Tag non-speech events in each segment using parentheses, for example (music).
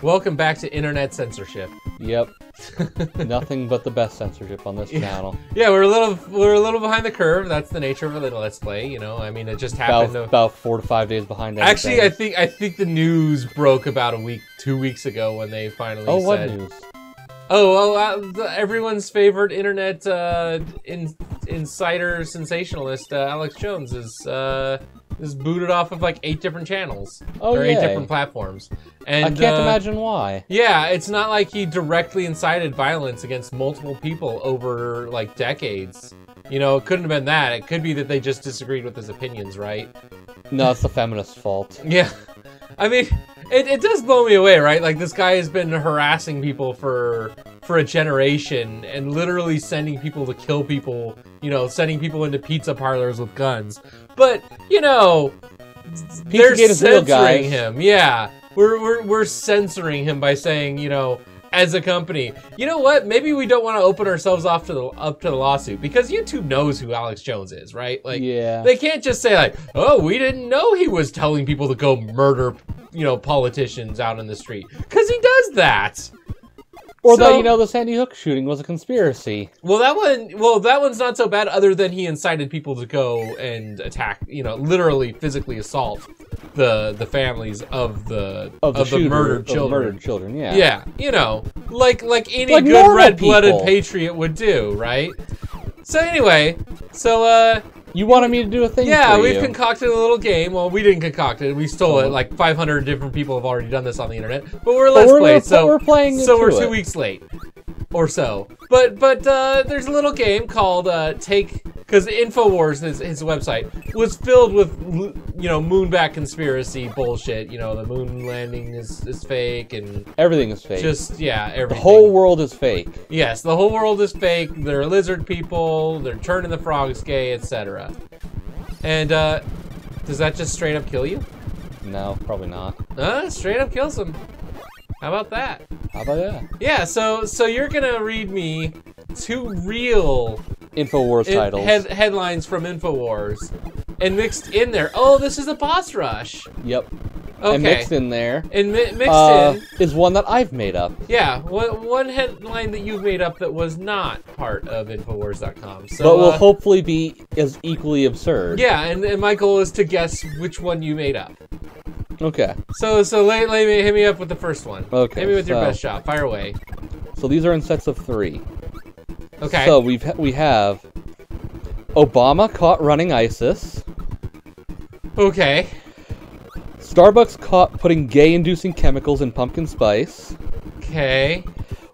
Welcome back to internet censorship. Yep. Nothing but the best censorship on this (laughs) channel. Yeah, we're a little we're a little behind the curve. That's the nature of a little let's play. You know, I mean, it just happened. About, to... about four to five days behind. That. Actually, I think I think the news broke about a week, two weeks ago when they finally Oh, what news? Oh, well, uh, the, everyone's favorite internet uh, in, insider sensationalist uh, Alex Jones is uh, is booted off of like eight different channels Oh, or eight different platforms. And I can't uh, imagine why. Yeah, it's not like he directly incited violence against multiple people over like decades. You know, it couldn't have been that. It could be that they just disagreed with his opinions, right? No, it's the feminist's fault. (laughs) Yeah. I mean, it, it does blow me away, right? Like this guy has been harassing people for for a generation and literally sending people to kill people, you know, sending people into pizza parlors with guns. But, you know, they're Pizzagate is real, censoring guys. him. Yeah. We're, we're we're censoring him by saying, you know, as a company, you know what? Maybe we don't want to open ourselves off to the up to the lawsuit because YouTube knows who Alex Jones is, right? Like Yeah. they can't just say like, "Oh, we didn't know he was telling people to go murder, you know, politicians out in the street," because he does that. Or So- that you know the Sandy Hook shooting was a conspiracy. Well, that one, well, that one's not so bad. Other than he incited people to go and attack, you know, literally physically assault the the families of the Of the, shooter, murdered of the children. murdered children. Yeah. Yeah, you know, like like any Like good red-blooded patriot would do, right? So anyway, so uh You wanted me to do a thing yeah, we've you. concocted a little game. Well, we didn't concoct it. We stole it. Like 500 different people have already done this on the internet. But we're But let's play. So we're playing So we're two it. weeks late, or so. But but uh, there's a little game called uh, Take because Infowars, his, his website, was filled with you know moonback conspiracy bullshit. You know the moon landing is, is fake and Everything is fake. just yeah the whole world is fake. Yes, the whole world is fake. They're lizard people. They're turning the frogs gay, etc. And uh, does that just straight up kill you? No, probably not. Uh, straight up kills them. How about that? How about that? Yeah. So so you're gonna read me two real Infowars in- titles. head, headlines from Infowars, and mixed in there. Oh, this is a boss rush. Yep. Okay. And mixed in there And mi- mixed uh, in. is one that I've made up. Yeah, one, one headline that you've made up that was not part of Infowars.com. So, but will uh, hopefully be as equally absurd. Yeah, and, and my goal is to guess which one you made up. Okay. So so lay, lay me hit me up with the first one. Okay, Hit me with your best shot. Fire away. So these are in sets of three. Okay. So we've ha- we have Obama caught running ISIS. okay. Starbucks caught putting gay-inducing chemicals in pumpkin spice. Okay.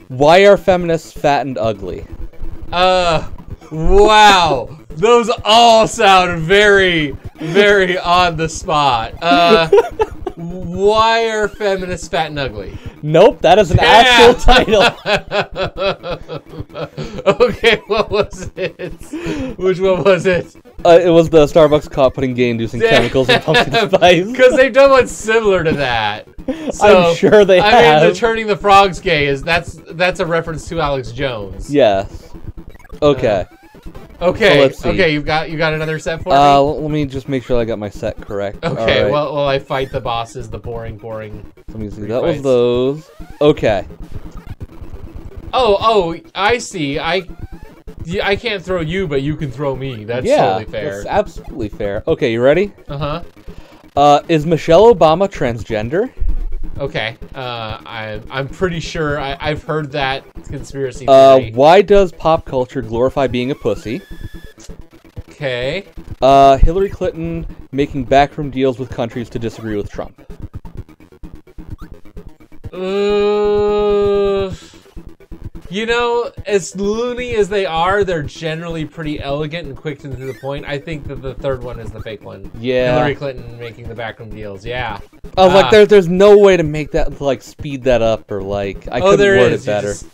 Why are feminists fat and ugly? Uh wow. Those all sound very very on the spot. Uh (laughs) why are feminists fat and ugly? Nope, that is an Damn. actual title. (laughs) okay, what was it? Which one was it? Uh, it was the Starbucks caught putting gay-inducing chemicals in pumpkin (laughs) spice. Because they've done one similar to that. (laughs) I'm sure they I have. mean, the turning the frogs gay is that's that's a reference to Alex Jones. Yes. Okay. Okay. So. Okay, you've got you got another set for Uh, me. let me just make sure I got my set correct. Okay. Alright. Well, well, I fight the bosses. The boring, boring. let me see. That was those. Okay. Oh, oh, I see. I. I can't throw you, but you can throw me. That's yeah, totally fair. that's absolutely fair. Okay, you ready? Uh huh. Uh, is Michelle Obama transgender? Okay. Uh, I I'm pretty sure I, I've heard that conspiracy Uh, theory. why does pop culture glorify being a pussy? okay. Uh, Hillary Clinton making backroom deals with countries to disagree with Trump. Uh, you know, as loony as they are, they're generally pretty elegant and quick and to the point. I think that the third one is the fake one. Yeah. Hillary Clinton making the backroom deals. Yeah. Oh, Ah. like, there, there's no way to make that like speed that up or like I oh, couldn't word is. it better. just-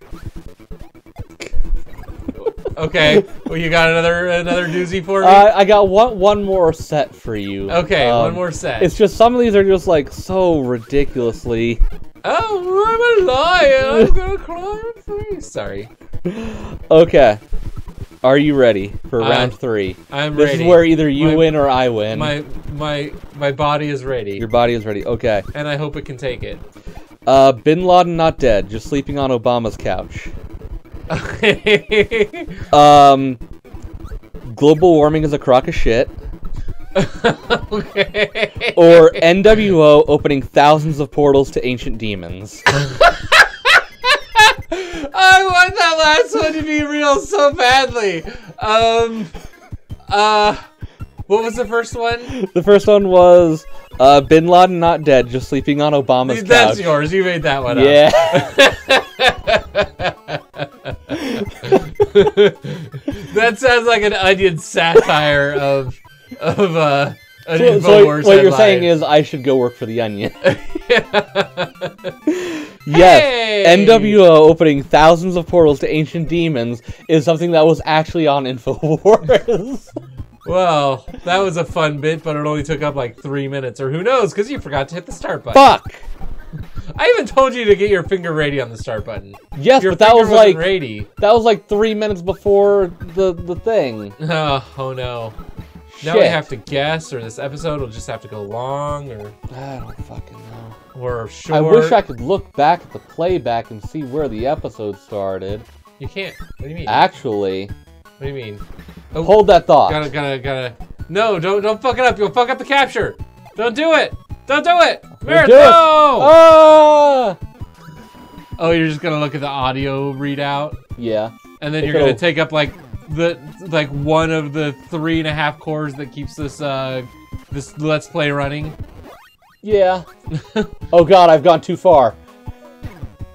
okay. Well, you got another another doozy for me. Uh, I got one one more set for you. okay, Um, one more set. It's just some of these are just like so ridiculously. Oh, I'm a lion. I'm gonna cry in the. Sorry. Okay. Are you ready for Uh, round three? I'm This ready. This is where either you My- win or I win. my my my body is ready, Your body is ready. Okay. and I hope it can take it. Uh, Bin Laden not dead, just sleeping on Obama's couch. (laughs) Okay. Um, global warming is a crock of shit. (laughs) okay. Or NWO opening thousands of portals to ancient demons. (laughs) I want that last one to be real so badly. Um, uh, what was the first one? The first one was uh, Bin Laden not dead, just sleeping on Obama's That's couch. yours. You made that one up. Yeah. (laughs) that sounds like an onion satire of of uh an so, Infowars so what you're saying is I should go work for the Onion. (laughs) yes, Hey! NWO opening thousands of portals to ancient demons is something that was actually on Infowars. (laughs) well, that was a fun bit, but it only took up like three minutes, or who knows, because you forgot to hit the start button. Fuck. I even told you to get your finger ready on the start button. Yes, Your but that was like ready. that was like three minutes before the the thing. (laughs) Oh, oh no. Now we have to guess, or this episode will just have to go long, or I don't fucking know. or short. I wish I could look back at the playback and see where the episode started. You can't. What do you mean? Actually, what do you mean? Oh, hold that thought. Gotta, gotta, gotta. No, don't, don't fuck it up. You'll fuck up the capture. Don't do it. Don't do it. Merritt, do it. no! Ah! Oh, you're just gonna look at the audio readout, Yeah. and then If you're gonna take up like the like one of the three and a half cores that keeps this uh this let's play running. Yeah. (laughs) oh god, I've gone too far.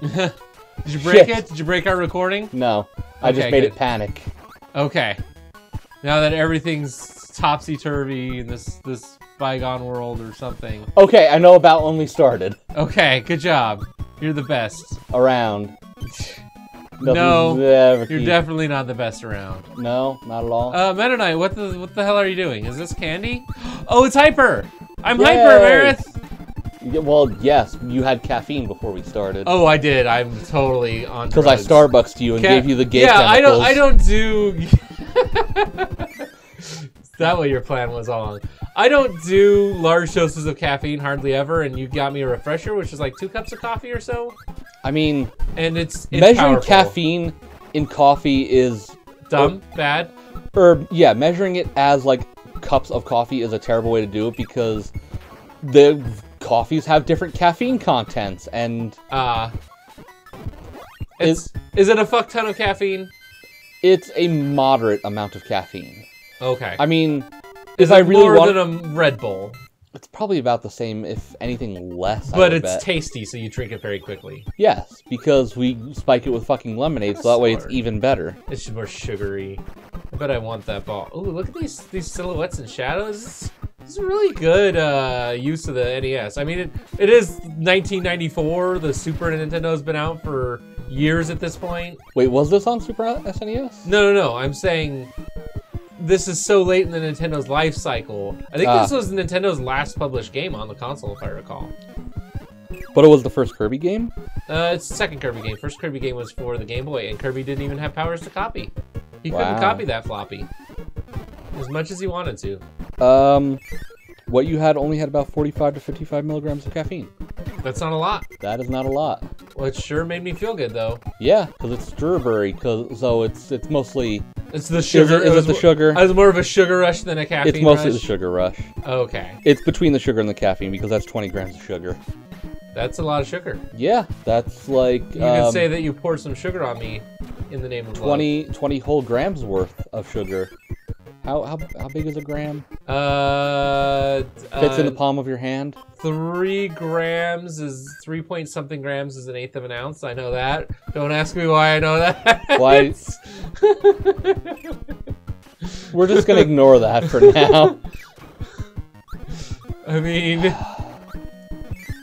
(laughs) Did you break Shit. it? Did you break our recording? No. I just made good. it panic. Okay. Now that everything's topsy turvy in this this bygone world or something. Okay, I know about when we started. Okay, good job. You're the best. Around. (laughs) No, You're definitely not the best around. No, not at all. Uh, Meta Knight, what the what the hell are you doing? Is this candy? (gasps) Oh, it's Hyper. I'm Yay. Hyper, Meredith. Yeah, well, yes, you had caffeine before we started. Oh, I did. I'm totally on. Because I drugs. Starbucksed you and Ca- gave you the gay Yeah, I don't. I don't do. (laughs) that what your plan was all along. I don't do large doses of caffeine hardly ever, and you got me a refresher, which is like two cups of coffee or so, I mean, and it's, it's measuring powerful. caffeine in coffee is, dumb, bad. or yeah, measuring it as like cups of coffee is a terrible way to do it because the coffees have different caffeine contents, and Uh, it's is it a fuck ton of caffeine? it's a moderate amount of caffeine. Okay. I mean, is I really more want, than a Red Bull? It's probably about the same, if anything less. But it's bet. tasty, so you drink it very quickly. yes, because we spike it with fucking lemonade, so that way it's even better. It's just more sugary. I bet I want that ball. Ooh, look at these these silhouettes and shadows. Is a really good uh, use of the NES. I mean, it, it is 1994. The Super Nintendo's been out for years at this point. Wait, was this on Super SNES? No, no, no. I'm saying this is so late in the Nintendo's life cycle. I think Ah. this was Nintendo's last published game on the console, if I recall. But it was the first Kirby game. Uh, it's the second Kirby game. First Kirby game was for the Game Boy, and Kirby didn't even have powers to copy. He couldn't copy that floppy as much as he wanted to. Um, what you had only had about 45 to 55 milligrams of caffeine. That's not a lot. That is not a lot. Well, it sure made me feel good though. Yeah, because it's strawberry, cause so it's it's mostly It's the is sugar. it, is was it the sugar? It's more of a sugar rush than a caffeine It's mostly rush. the sugar rush. Okay, It's between the sugar and the caffeine because that's 20 grams of sugar. that's a lot of sugar. Yeah, that's like You um, can say that you poured some sugar on me in the name of 20, 20 whole grams worth of sugar. How, how, how big is a gram? Uh, Fits in the uh, palm of your hand. three grams is three point something grams is an eighth of an ounce. I know that. Don't ask me why I know that. Why- (laughs) We're just gonna ignore that for now. (laughs) I mean, (sighs) you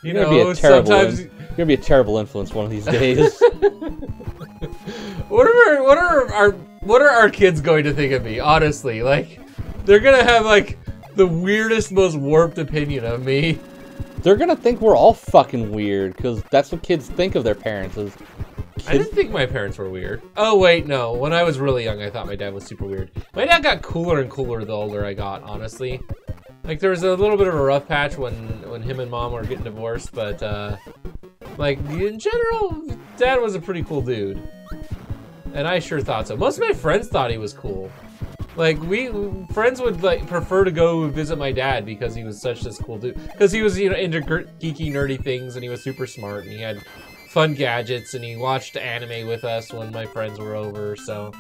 You're gonna be a know, terrible sometimes. in- You're gonna be a terrible influence one of these days. (laughs) What are our, what are our what are our kids going to think of me? Honestly, like they're gonna have like the weirdest, most warped opinion of me. They're gonna think we're all fucking weird because that's what kids think of their parents. Is I didn't think my parents were weird. Oh wait, no. When I was really young, I thought my dad was super weird. My dad got cooler and cooler the older I got. Honestly, like there was a little bit of a rough patch when when him and mom were getting divorced, but uh, Like in general, Dad was a pretty cool dude, and I sure thought so. Most of my friends thought he was cool. Like we friends would like prefer to go visit my dad because he was such this cool dude. Because he was you know into geeky nerdy things and he was super smart and he had fun gadgets and he watched anime with us when my friends were over. So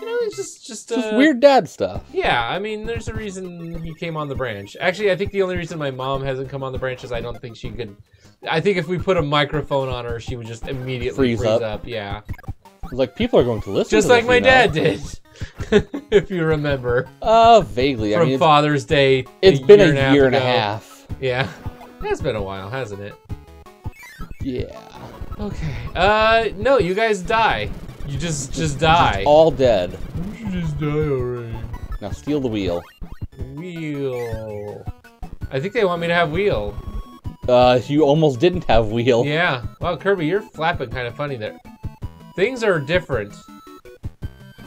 you know it's just just, uh, Just weird dad stuff. Yeah, I mean there's a reason he came on the branch. Actually, I think the only reason my mom hasn't come on the branch is I don't think she could. I think if we put a microphone on her, she would just immediately Freeze freeze, up. up. Yeah, Like people are going to listen. just to like my dad did, (laughs) if you remember Uh, vaguely. I from mean, it's, Father's Day. it's been a and year and a half. Yeah, (laughs) it's been a while, hasn't it? Yeah. Okay. Uh, no, you guys die. You just just die. All dead. You just die already. Now steal the wheel. Wheel. I think they want me to have wheel. Uh, you almost didn't have wheel. Yeah. Well, Kirby, you're flapping kind of funny there. Things are different.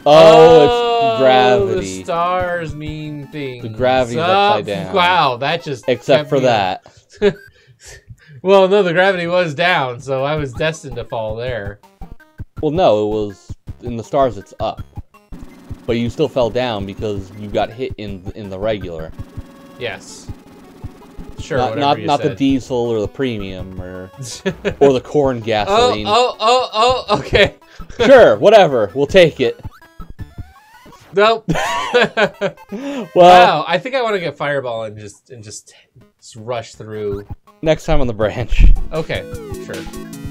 Oh, it's oh, The stars mean things. The gravity's Oh, upside down. Wow, that just Except for that. (laughs) Well, no, the gravity was down, so I was destined to fall there. Well, no, it was in the stars. It's up, but you still fell down because you got hit in in the regular, Yes. Sure, not not, not the diesel or the premium or (laughs) or the corn oh, gasoline. oh, oh, oh, okay. Sure, whatever. We'll take it. Nope. (laughs) (laughs) Well, wow, I think I want to get Fireball and just and just, just rush through. next time on the branch. Okay, sure.